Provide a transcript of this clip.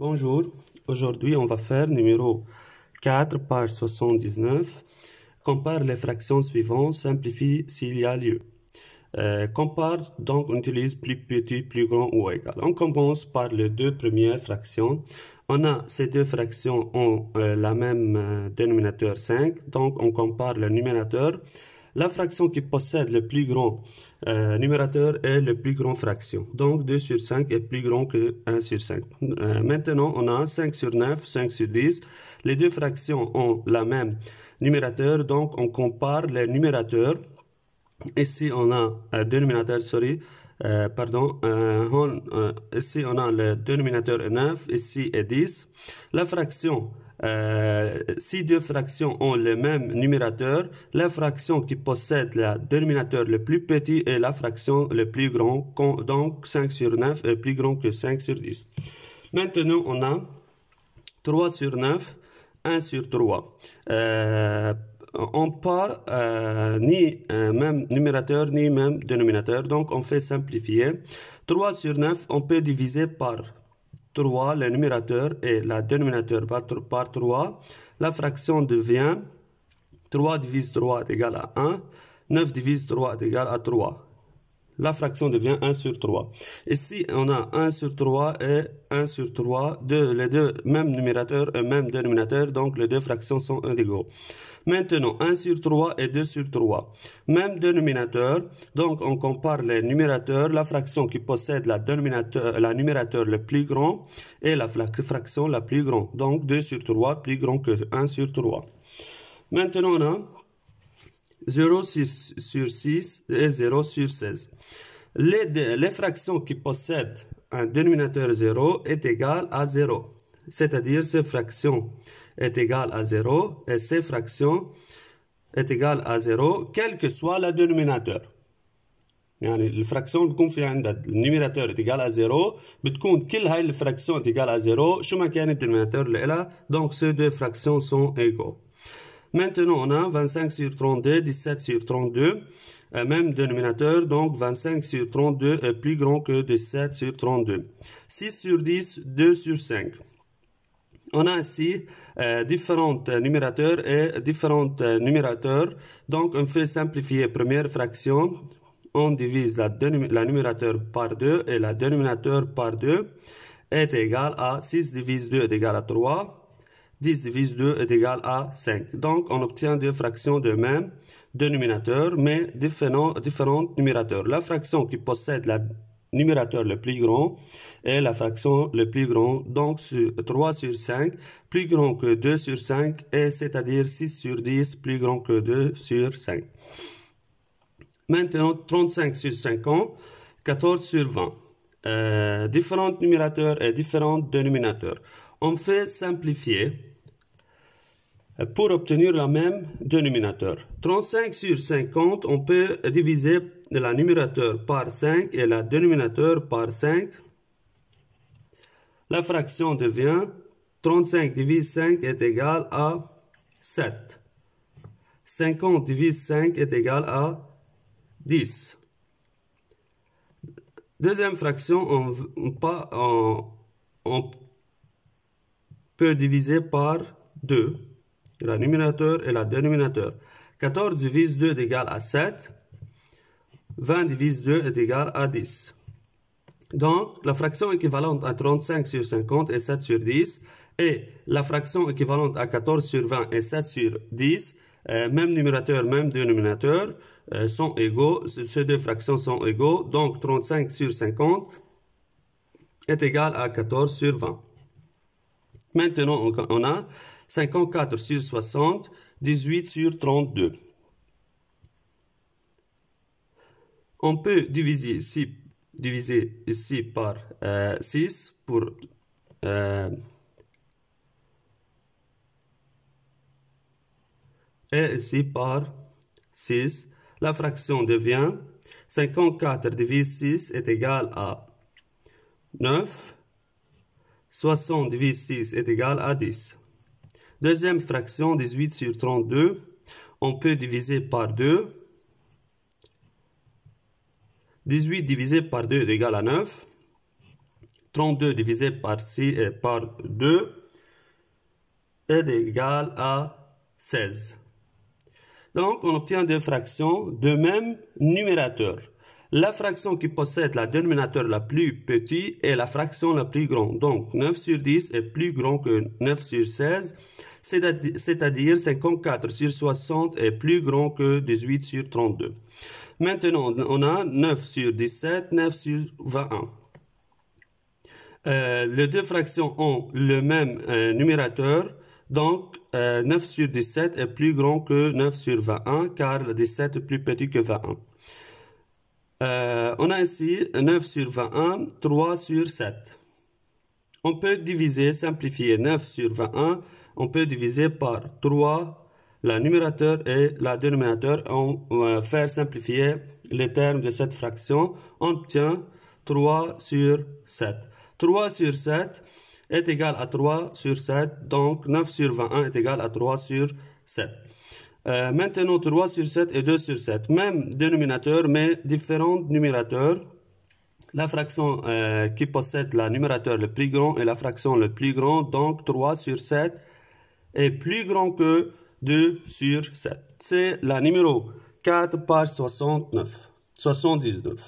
Bonjour, aujourd'hui on va faire numéro 4, page 79. Compare les fractions suivantes, simplifie s'il y a lieu. Euh, compare, donc on utilise plus petit, plus grand ou égal. On commence par les deux premières fractions. On a ces deux fractions ont euh, la même euh, dénominateur 5, donc on compare le numérateur. La fraction qui possède le plus grand euh, numérateur est le plus grand fraction. Donc 2 sur 5 est plus grand que 1 sur 5. Euh, maintenant, on a 5 sur 9, 5 sur 10. Les deux fractions ont la même numérateur, donc on compare les numérateurs. Ici, on a dénominateur, sorry, euh, pardon, euh, on, euh, ici on a le dénominateur 9, ici est 10. La fraction euh, si deux fractions ont le même numérateur, la fraction qui possède le dénominateur le plus petit est la fraction le plus grand. Donc 5 sur 9 est plus grand que 5 sur 10. Maintenant, on a 3 sur 9, 1 sur 3. Euh, on pas euh, ni même numérateur ni même dénominateur, donc on fait simplifier. 3 sur 9, on peut diviser par 3, le numérateur et la dénominateur par 3, la fraction devient 3 divise 3 est égal à 1, 9 divise 3 est égal à 3. La fraction devient 1 sur 3. Ici, on a 1 sur 3 et 1 sur 3, deux, les deux mêmes numérateurs et même dénominateur, donc les deux fractions sont égaux. Maintenant, 1 sur 3 et 2 sur 3. Même dénominateur, donc on compare les numérateurs, la fraction qui possède la, numérateur le plus grand et la fraction la plus grande. Donc 2 sur 3 plus grand que 1 sur 3. Maintenant, on a 0 sur 6 et 0 sur 16. Les, les fractions qui possèdent un dénominateur 0 est égal à 0 C'est-à-dire ces fractions est égal à 0 et ces fractions est égal à 0 quel que soit le dénominateur يعني الفراكسيون بتكون في عندها النيميراتور égal à 0 بتكون كل هاي الفراكسيون égal à 0 شو ما كان الدينوميناتور اللي لها donc ces deux fractions sont égaux Maintenant, on a 25 sur 32, 17 sur 32, euh, même dénominateur, donc 25 sur 32 est plus grand que 17 sur 32. 6 sur 10, 2 sur 5 on a ici euh, différents numérateurs et différents euh, numérateurs. Donc, on fait simplifier première fraction. On divise la, numérateur par 2 et la dénominateur par 2 est égal à 6 divise 2 est égal à 3. 10 divise 2 est égal à 5. Donc, on obtient deux fractions de même dénominateur, mais différents numérateurs. La fraction qui possède la numérateur le plus grand et la fraction le plus grand, donc 3 sur 5, plus grand que 2 sur 5, et c'est-à-dire 6 sur 10, plus grand que 2 sur 5. Maintenant, 35 sur 50, 14 sur 20. Euh, différents numérateurs et différents dénominateurs. On fait simplifier pour obtenir le même dénominateur. 35 sur 50, on peut diviser la numérateur par 5 et la dénominateur par 5. La fraction devient 35 divise 5 est égal à 7. 50 divise 5 est égal à 10. Deuxième fraction, on, peut diviser par 2 la numérateur et la dénominateur. 14 divise 2 est égal à 7. 20 divise 2 est égal à 10. Donc, la fraction équivalente à 35 sur 50 est 7 sur 10. Et la fraction équivalente à 14 sur 20 est 7 sur 10. Euh, même numérateur, même dénominateur euh, sont égaux. Ces deux fractions sont égaux. Donc, 35 sur 50 est égal à 14 sur 20. Maintenant, on a 54 sur 60, 18 sur 32. On peut diviser ici, par euh, 6 pour euh, et ici par 6. La fraction devient 54 divise 6 est égal à 9. 60 divise 6 est égal à 10. Deuxième fraction, 18 sur 32. On peut diviser par 2. 18 divisé par 2 est égal à 9. 32 divisé par, 6, euh, par 2 est égal à 16. Donc, on obtient deux fractions de même numérateur. La fraction qui possède la dénominateur la plus petite est la fraction la plus grande. Donc, 9 sur 10 est plus grand que 9 sur 16, c'est-à-dire 54 sur 60 est plus grand que 18 sur 32. Maintenant, on a 9 sur 17, 9 sur 21. Euh, les deux fractions ont le même euh, numérateur, donc 9 euh, sur 17 est plus grand que 9 sur 21, car le 17 est plus petit que 21. Euh, on a ici 9 sur 21, 3 sur 7. On peut diviser, simplifier 9 sur 21, on peut diviser par 3 la numérateur et la dénominateur. On va faire simplifier les termes de cette fraction. On obtient 3 sur 7. 3 sur 7 est égal à 3 sur 7, donc 9 sur 21 est égal à 3 sur 7. Euh, maintenant, 3 sur 7 et 2 sur 7. Même dénominateur, mais différents numérateurs. La fraction euh, qui possède la numérateur le plus grand est la fraction le plus grand. Donc, 3 sur 7 est plus grand que 2 sur 7. C'est la numéro 4 par 69. 79.